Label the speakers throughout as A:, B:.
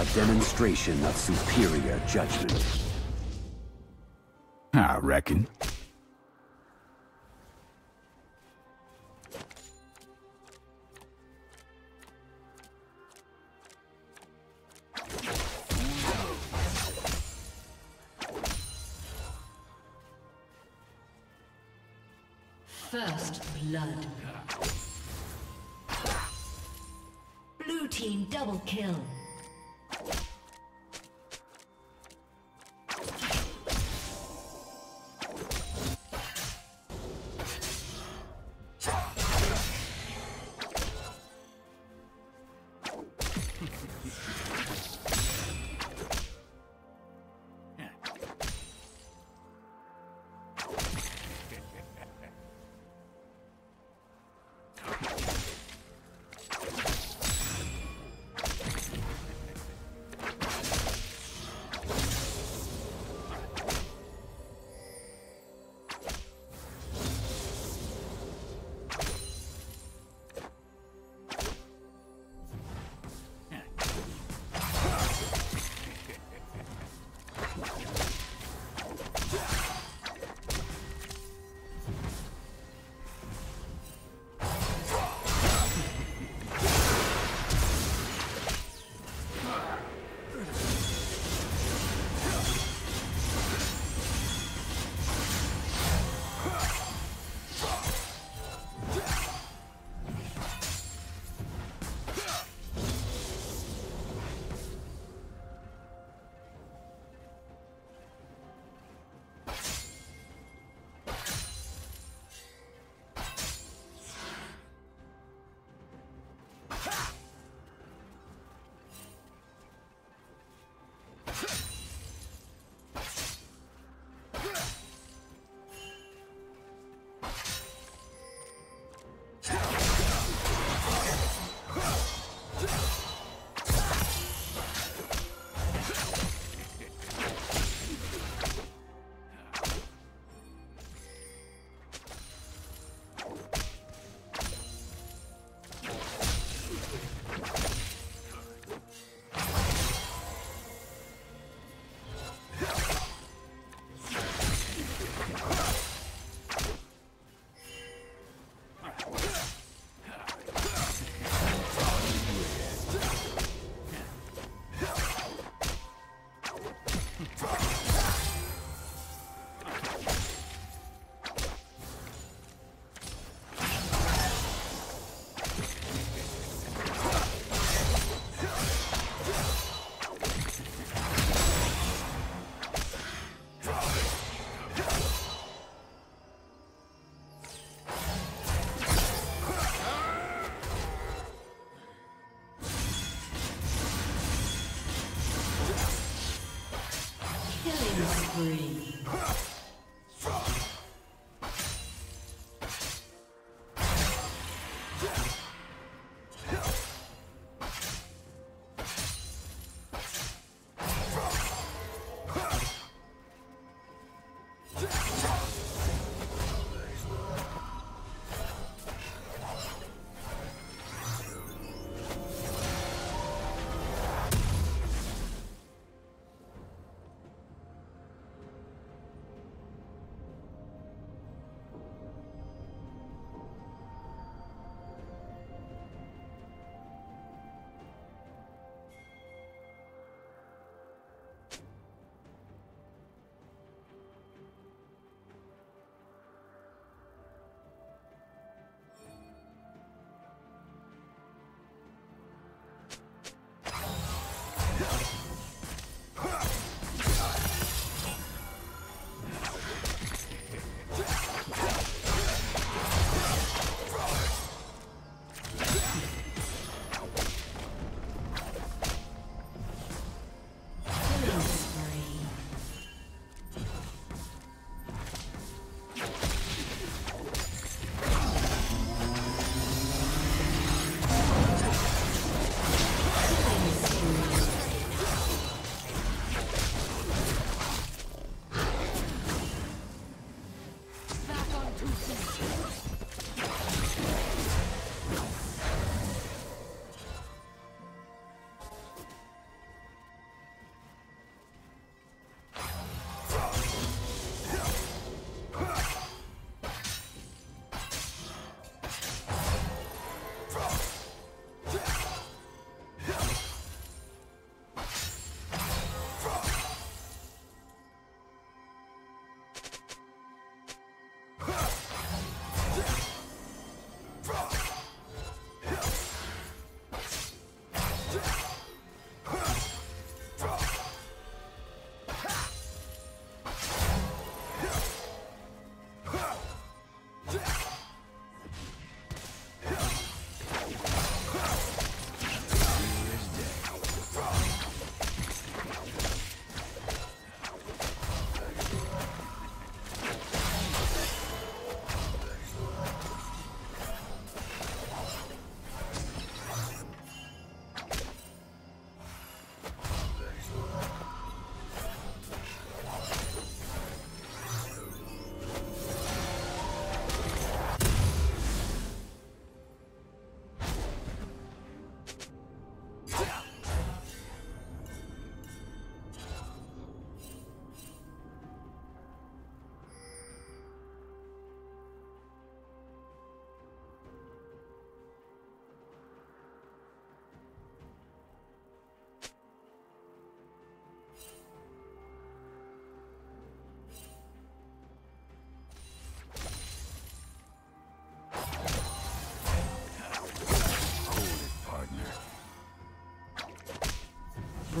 A: A demonstration of superior judgment.
B: I reckon.
C: First blood. Blue team double kill.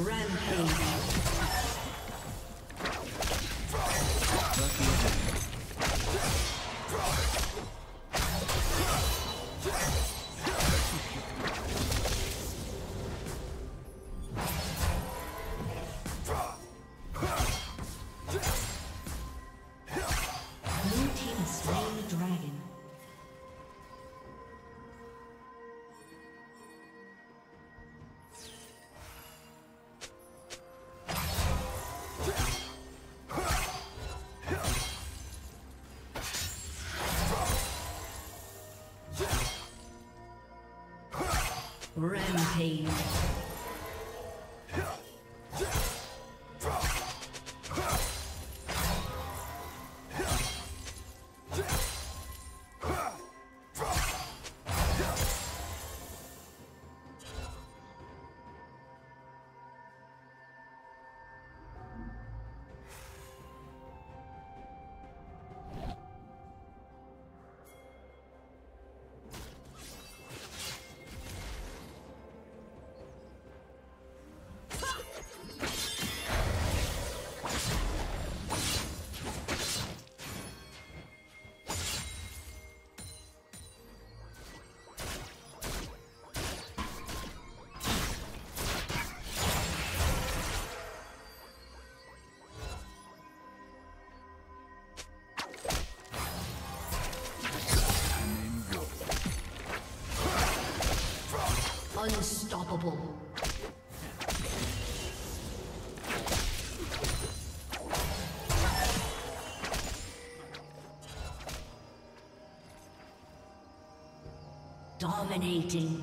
C: Rampage. Rampage. Unstoppable. Dominating.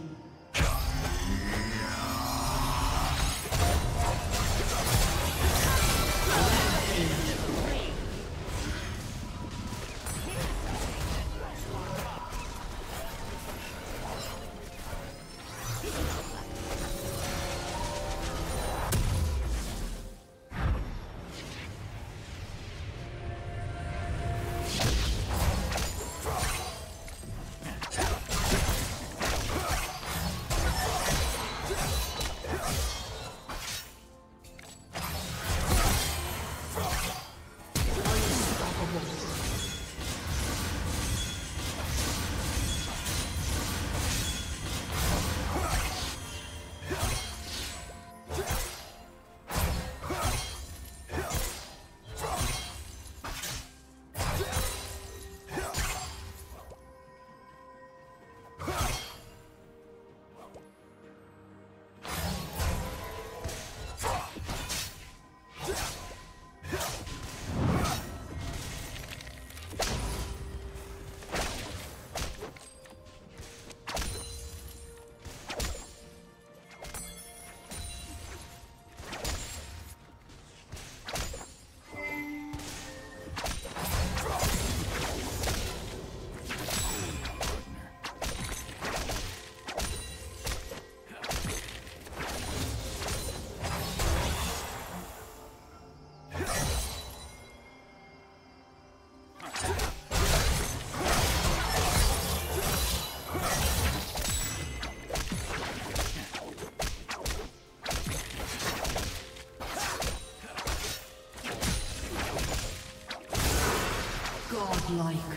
C: Godlike.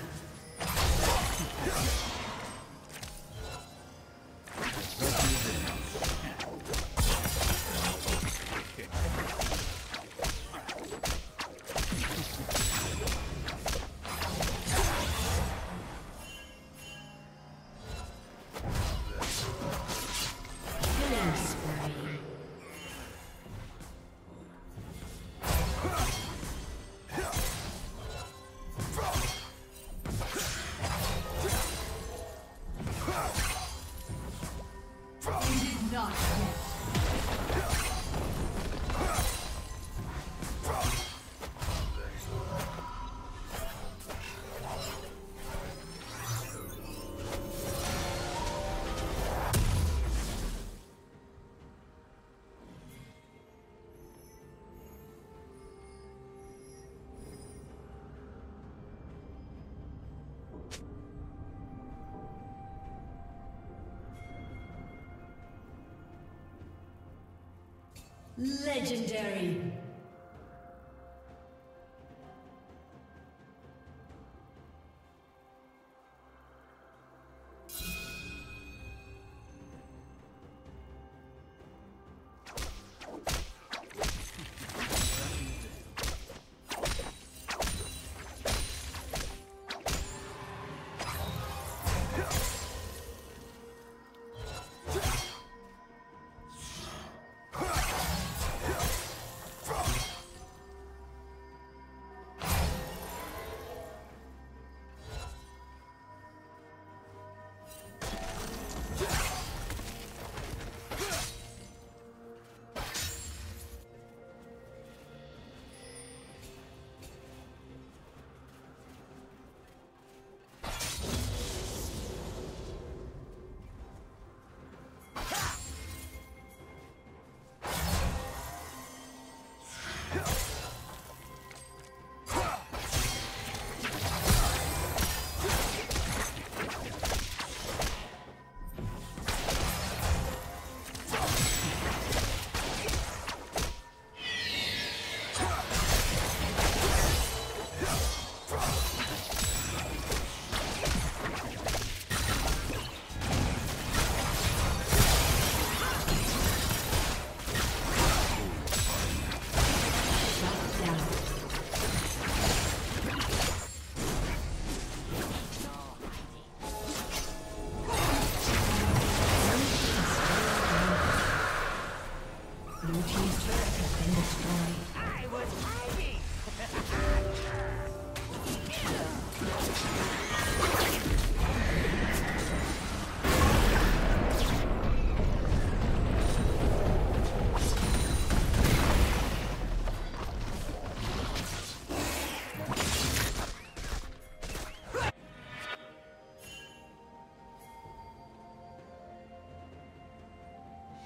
C: Legendary.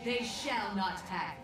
C: They shall not have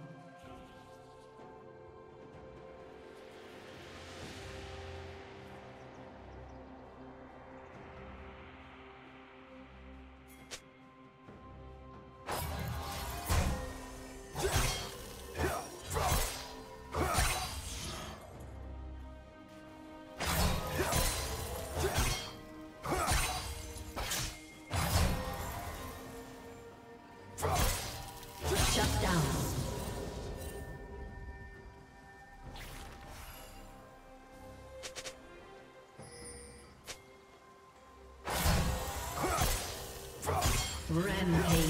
C: Rampage.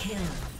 C: Kill.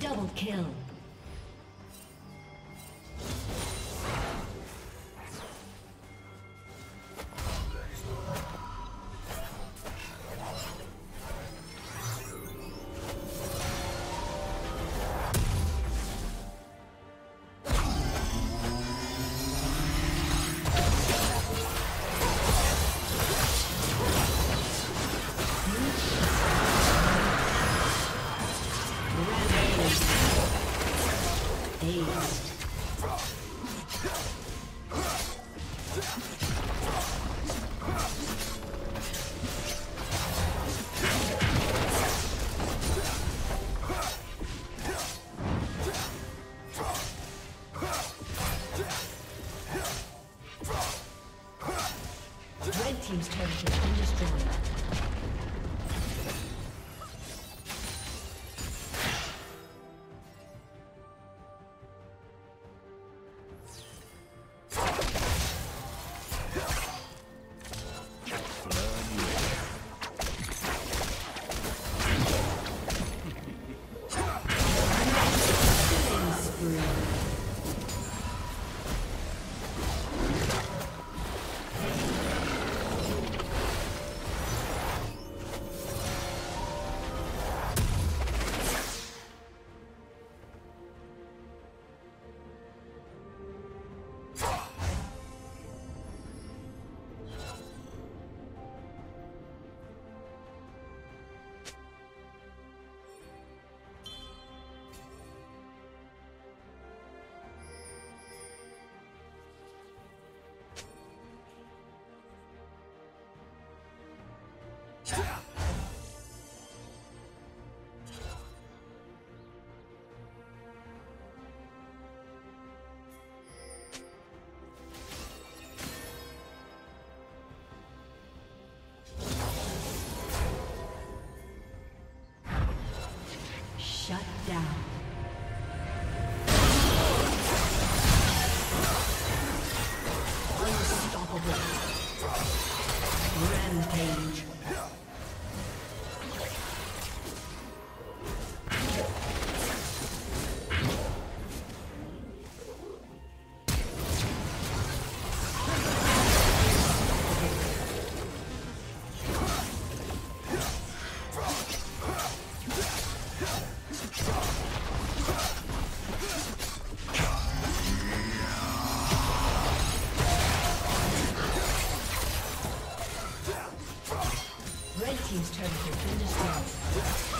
C: Double kill. Shut team's turret to finish.